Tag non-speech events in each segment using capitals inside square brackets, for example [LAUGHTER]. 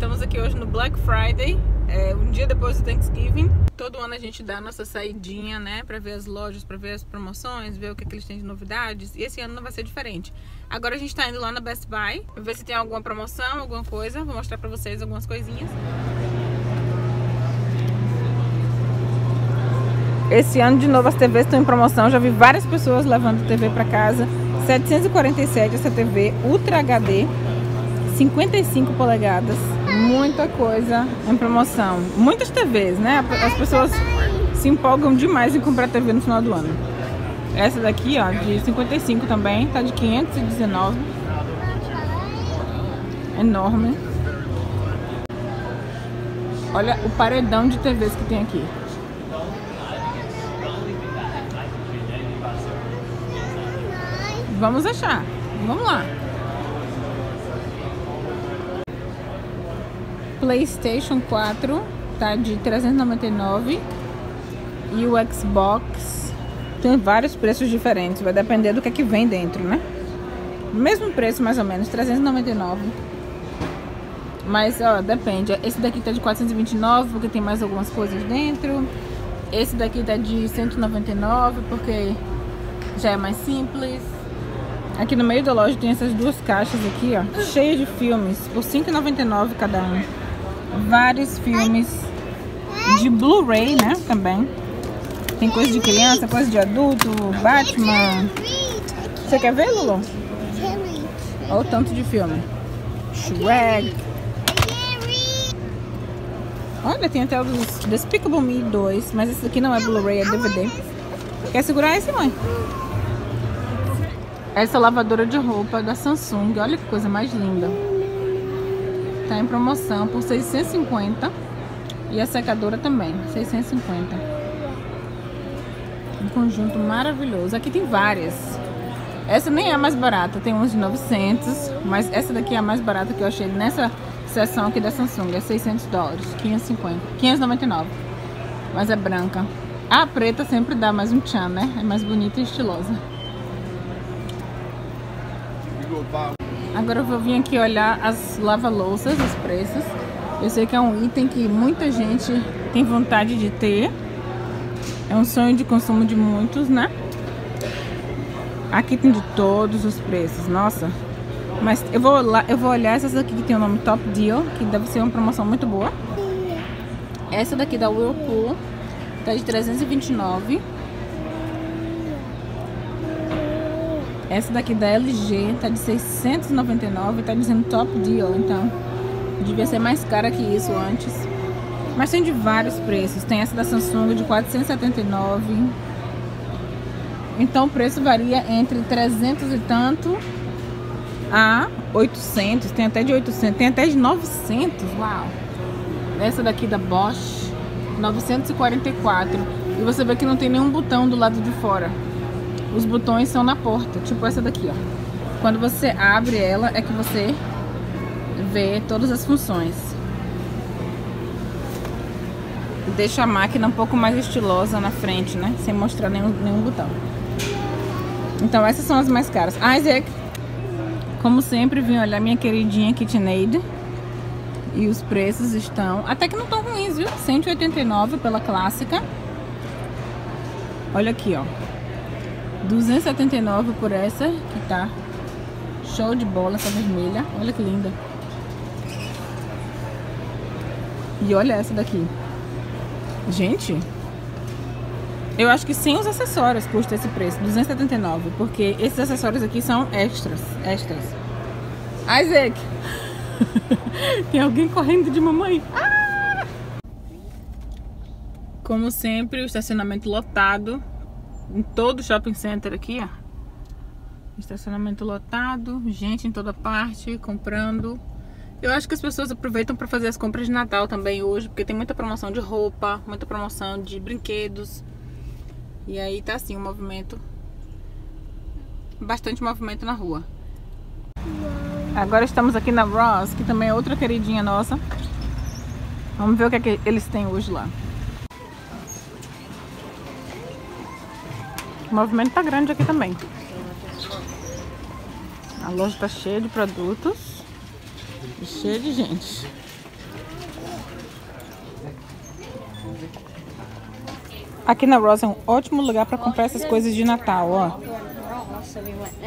Estamos aqui hoje no Black Friday, é, um dia depois do Thanksgiving. Todo ano a gente dá a nossa saidinha, né, para ver as lojas, para ver as promoções, ver o que, é que eles têm de novidades. E esse ano não vai ser diferente. Agora a gente tá indo lá na Best Buy, ver se tem alguma promoção, alguma coisa. Vou mostrar para vocês algumas coisinhas. Esse ano de novo as TVs estão em promoção. Já vi várias pessoas levando TV para casa. 747 essa TV Ultra HD, 55 polegadas, muita coisa em promoção. Muitas TVs, né? As pessoas se empolgam demais em comprar TV no final do ano. Essa daqui, ó, de 55 também, tá de 519. Enorme. Olha o paredão de TVs que tem aqui. Vamos achar. Vamos lá. PlayStation 4 tá de 399 e o Xbox tem vários preços diferentes, vai depender do que é que vem dentro, né? Mesmo preço mais ou menos, 399. Mas ó, depende. Esse daqui tá de 429 porque tem mais algumas coisas dentro. Esse daqui tá de 199 porque já é mais simples. Aqui no meio da loja tem essas duas caixas aqui, ó, cheias de filmes, por R$5,99 cada um. Vários filmes de Blu-ray, né, também. Tem coisa de criança, coisa de adulto, Batman. Você quer ver, Lulu? Olha o tanto de filme. Shrek. Olha, tem até o Despicable Me 2, mas esse aqui não é Blu-ray, é DVD. Quer segurar esse, mãe? Essa lavadora de roupa da Samsung, olha que coisa mais linda. Tá em promoção por 650 e a secadora também, 650. Um conjunto maravilhoso. Aqui tem várias. Essa nem é a mais barata, tem uns de 900, mas essa daqui é a mais barata que eu achei nessa seção aqui da Samsung, é 600 dólares, 550, 599. Mas é branca. A preta sempre dá mais um tchan, né? É mais bonita e estilosa. Agora eu vou vir aqui olhar as lava-louças, os preços. Eu sei que é um item que muita gente tem vontade de ter. É um sonho de consumo de muitos, né? Aqui tem de todos os preços, nossa. Mas eu vou, lá, eu vou olhar essas aqui que tem o nome Top Deal, que deve ser uma promoção muito boa. Essa daqui da Whirlpool tá de 329. Essa daqui da LG tá de 699, tá dizendo top deal, então devia ser mais cara que isso antes. Mas tem de vários preços. Tem essa da Samsung de 479. Então o preço varia entre 300 e tanto a 800. Tem até de 800, tem até de 900. Uau! Essa daqui da Bosch, 944. E você vê que não tem nenhum botão do lado de fora os botões são na porta, tipo essa daqui, ó. Quando você abre ela, é que você vê todas as funções. Deixa a máquina um pouco mais estilosa na frente, né? Sem mostrar nenhum, nenhum botão. Então essas são as mais caras. Isaac, como sempre, vim olhar minha queridinha KitchenAid. E os preços estão... Até que não estão ruins, viu? 189 pela clássica. Olha aqui, ó. 279 por essa, que tá show de bola, essa vermelha. Olha que linda. E olha essa daqui. Gente, eu acho que sem os acessórios custa esse preço, 279, porque esses acessórios aqui são extras, extras. Isaac! [LAUGHS] Tem alguém correndo de mamãe. Ah! Como sempre, o estacionamento lotado em todo o shopping center aqui, ó. Estacionamento lotado, gente em toda parte, comprando. Eu acho que as pessoas aproveitam para fazer as compras de Natal também hoje, porque tem muita promoção de roupa, muita promoção de brinquedos. E aí tá assim um movimento, bastante movimento na rua. Agora estamos aqui na Ross, que também é outra queridinha nossa. Vamos ver o que, é que eles têm hoje lá. O movimento tá grande aqui também. A loja tá cheia de produtos e cheia de gente. Aqui na Rosa é um ótimo lugar para comprar essas coisas de Natal, ó.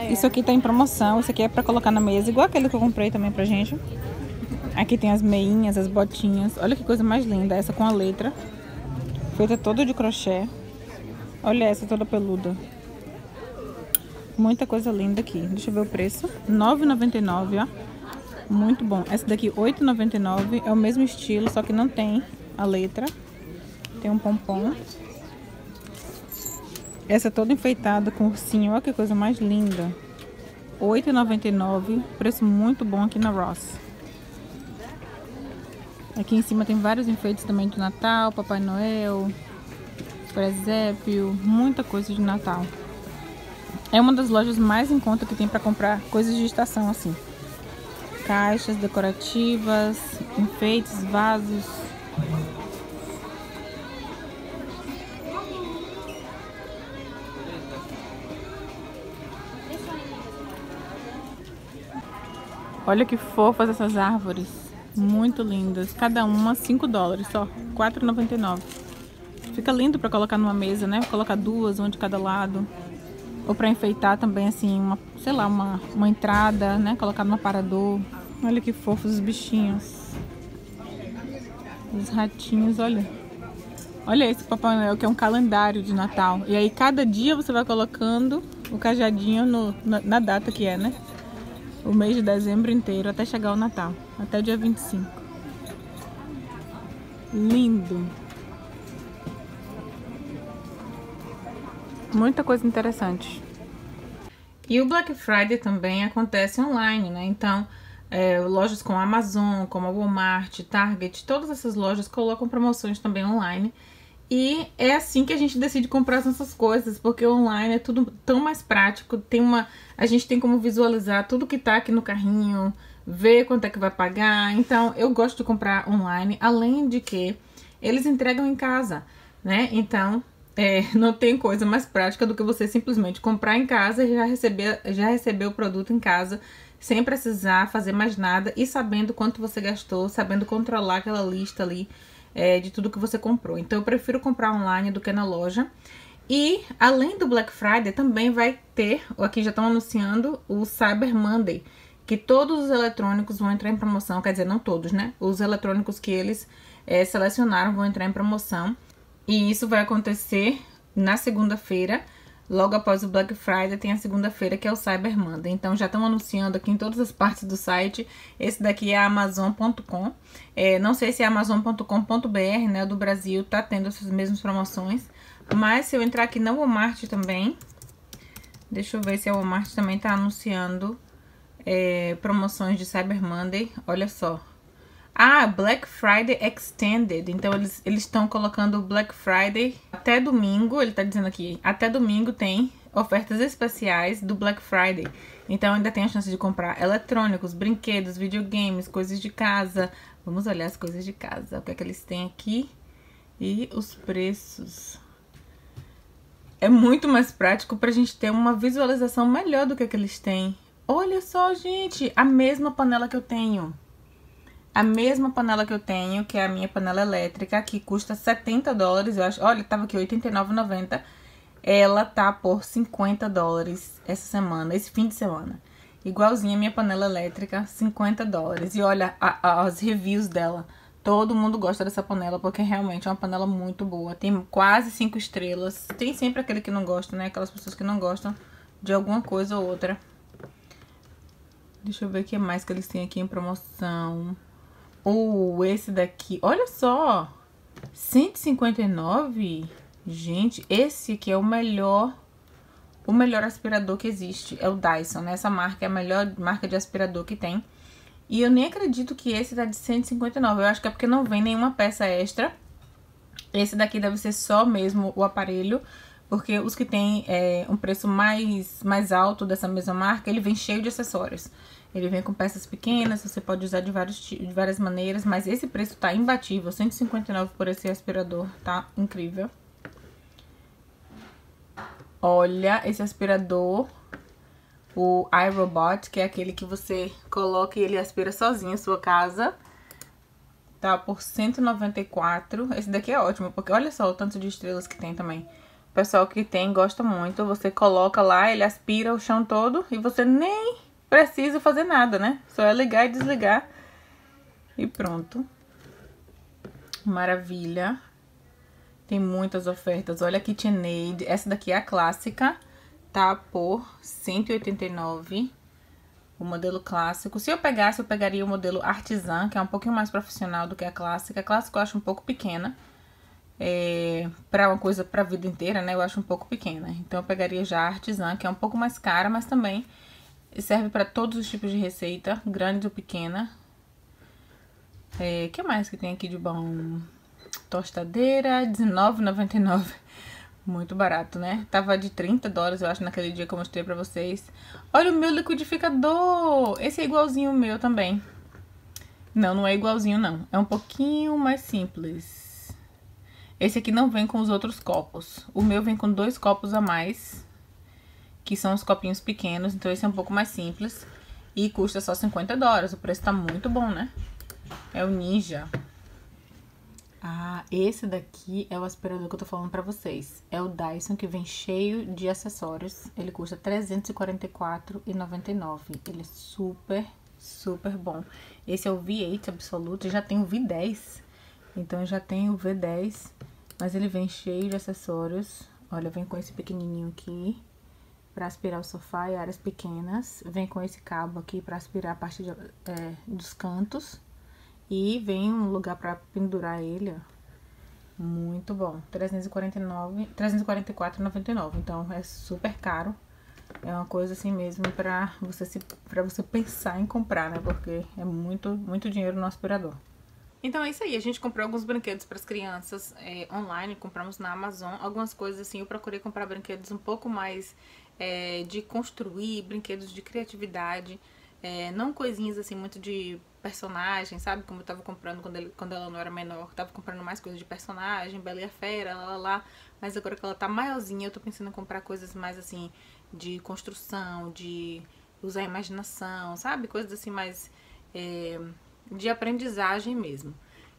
Isso aqui tá em promoção, isso aqui é para colocar na mesa, igual aquele que eu comprei também pra gente. Aqui tem as meinhas, as botinhas. Olha que coisa mais linda, essa com a letra. Feita toda de crochê. Olha essa toda peluda. Muita coisa linda aqui. Deixa eu ver o preço. R$ 9,99, ó. Muito bom. Essa daqui, R$ 8,99. É o mesmo estilo, só que não tem a letra. Tem um pompom. Essa toda enfeitada com ursinho. Olha que coisa mais linda. R$ 8,99. Preço muito bom aqui na Ross. Aqui em cima tem vários enfeites também de Natal, Papai Noel, presépio, muita coisa de Natal. É uma das lojas mais em conta que tem para comprar coisas de estação assim. Caixas decorativas, enfeites, vasos. Olha que fofas essas árvores. Muito lindas. Cada uma 5 dólares só. 4,99. Fica lindo para colocar numa mesa, né? Colocar duas, uma de cada lado. Ou para enfeitar também, assim, uma, sei lá, uma, uma entrada, né? Colocar no aparador. Olha que fofos os bichinhos. Os ratinhos, olha. Olha esse Papai Noel, que é um calendário de Natal. E aí, cada dia você vai colocando o cajadinho no, na, na data que é, né? o mês de dezembro inteiro até chegar o Natal, até o dia 25. Lindo! Muita coisa interessante. E o Black Friday também acontece online, né? Então, é, lojas como a Amazon, como a Walmart, Target, todas essas lojas colocam promoções também online. E é assim que a gente decide comprar essas coisas, porque online é tudo tão mais prático, tem uma, a gente tem como visualizar tudo que tá aqui no carrinho, ver quanto é que vai pagar. Então, eu gosto de comprar online, além de que eles entregam em casa, né? Então, é, não tem coisa mais prática do que você simplesmente comprar em casa e já receber, já receber o produto em casa sem precisar fazer mais nada e sabendo quanto você gastou, sabendo controlar aquela lista ali é, de tudo que você comprou. Então eu prefiro comprar online do que na loja. E além do Black Friday, também vai ter, aqui já estão anunciando, o Cyber Monday, que todos os eletrônicos vão entrar em promoção, quer dizer, não todos, né? Os eletrônicos que eles é, selecionaram vão entrar em promoção. E isso vai acontecer na segunda-feira, Logo após o Black Friday tem a segunda-feira que é o Cyber Monday. Então já estão anunciando aqui em todas as partes do site. Esse daqui é Amazon.com. É, não sei se é Amazon.com.br, né? Do Brasil tá tendo essas mesmas promoções. Mas se eu entrar aqui na Walmart também, deixa eu ver se a Walmart também tá anunciando é, promoções de Cyber Monday. Olha só. Ah, Black Friday Extended. Então eles estão colocando Black Friday até domingo. Ele está dizendo aqui, até domingo tem ofertas especiais do Black Friday. Então ainda tem a chance de comprar eletrônicos, brinquedos, videogames, coisas de casa. Vamos olhar as coisas de casa. O que é que eles têm aqui e os preços. É muito mais prático para a gente ter uma visualização melhor do que, é que eles têm. Olha só, gente, a mesma panela que eu tenho a mesma panela que eu tenho, que é a minha panela elétrica, que custa 70 dólares, eu acho. Olha, tava aqui 89,90. Ela tá por 50 dólares essa semana, esse fim de semana. Igualzinha a minha panela elétrica, 50 dólares. E olha a, a, as reviews dela. Todo mundo gosta dessa panela porque realmente é uma panela muito boa. Tem quase 5 estrelas. Tem sempre aquele que não gosta, né? Aquelas pessoas que não gostam de alguma coisa ou outra. Deixa eu ver o que mais que eles têm aqui em promoção. Ou esse daqui, olha só, 159. Gente, esse aqui é o melhor, o melhor aspirador que existe, é o Dyson, né? Essa marca é a melhor marca de aspirador que tem. E eu nem acredito que esse tá de 159, eu acho que é porque não vem nenhuma peça extra. Esse daqui deve ser só mesmo o aparelho, porque os que tem é, um preço mais, mais alto dessa mesma marca, ele vem cheio de acessórios. Ele vem com peças pequenas, você pode usar de, vários, de várias maneiras, mas esse preço tá imbatível, 159 por esse aspirador, tá incrível. Olha, esse aspirador, o iRobot, que é aquele que você coloca e ele aspira sozinho a sua casa. Tá por 194. Esse daqui é ótimo, porque olha só o tanto de estrelas que tem também. O pessoal que tem gosta muito. Você coloca lá, ele aspira o chão todo e você nem precisa fazer nada, né? Só é ligar e desligar. E pronto. Maravilha. Tem muitas ofertas. Olha a KitchenAid. Essa daqui é a clássica. Tá por 189. O modelo clássico. Se eu pegasse, eu pegaria o modelo artisan, que é um pouquinho mais profissional do que a clássica. A clássica eu acho um pouco pequena. É, para uma coisa para vida inteira, né? Eu acho um pouco pequena. Então eu pegaria já a artisan, que é um pouco mais cara, mas também serve para todos os tipos de receita, grande ou pequena. É, que mais que tem aqui de bom? Tostadeira, R$19,99. Muito barato, né? Tava de 30 dólares, eu acho, naquele dia que eu mostrei pra vocês. Olha o meu liquidificador! Esse é igualzinho o meu também. Não, não é igualzinho, não. É um pouquinho mais simples. Esse aqui não vem com os outros copos. O meu vem com dois copos a mais, que são os copinhos pequenos. Então, esse é um pouco mais simples. E custa só 50 dólares. O preço tá muito bom, né? É o Ninja. Ah, esse daqui é o aspirador que eu tô falando pra vocês. É o Dyson que vem cheio de acessórios. Ele custa R$344,99. Ele é super, super bom. Esse é o V8 absoluto. Já tem o V10. Então eu já tenho o V10. Mas ele vem cheio de acessórios. Olha, vem com esse pequenininho aqui para aspirar o sofá e áreas pequenas. Vem com esse cabo aqui para aspirar a parte de, é, dos cantos. E vem um lugar para pendurar ele, ó. Muito bom. 349, 344,99. Então é super caro. É uma coisa assim mesmo para você se para você pensar em comprar, né? Porque é muito muito dinheiro no aspirador. Então é isso aí, a gente comprou alguns brinquedos para as crianças é, online, compramos na Amazon, algumas coisas assim, eu procurei comprar brinquedos um pouco mais é, de construir, brinquedos de criatividade, é, não coisinhas assim muito de personagem, sabe? Como eu tava comprando quando, ele, quando ela não era menor. Tava comprando mais coisas de personagem, Bela e a Fera, lá, lá, lá. Mas agora que ela tá maiorzinha, eu tô pensando em comprar coisas mais assim, de construção, de usar a imaginação, sabe? Coisas assim mais é, de aprendizagem mesmo.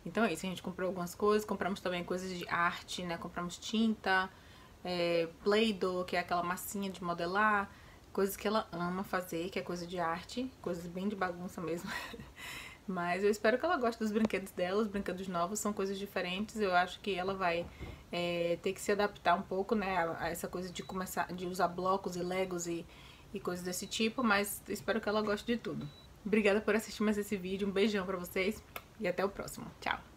Então é isso, a gente comprou algumas coisas, compramos também coisas de arte, né? Compramos tinta, é, Play-Doh, que é aquela massinha de modelar coisas que ela ama fazer, que é coisa de arte, coisas bem de bagunça mesmo. [LAUGHS] Mas eu espero que ela goste dos brinquedos dela, os brinquedos novos são coisas diferentes, eu acho que ela vai é, ter que se adaptar um pouco, né, a, essa coisa de começar, de usar blocos e legos e, e coisas desse tipo, mas espero que ela goste de tudo. Obrigada por assistir mais esse vídeo, um beijão pra vocês e até o próximo. Tchau!